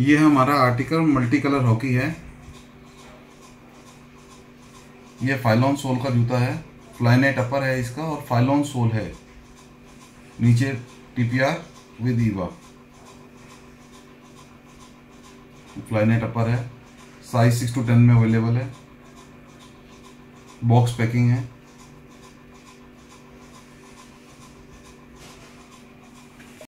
ये हमारा article multi colour hockey है। ये फाइलॉन सोल का जूता है। फ्लाइनेट अपर है इसका और फाइलॉन सोल है। नीचे TPR with EVA flyknit upper है। साइज़ सिक्स टू टेन में अवेलेबल है। बॉक्स पैकिंग है।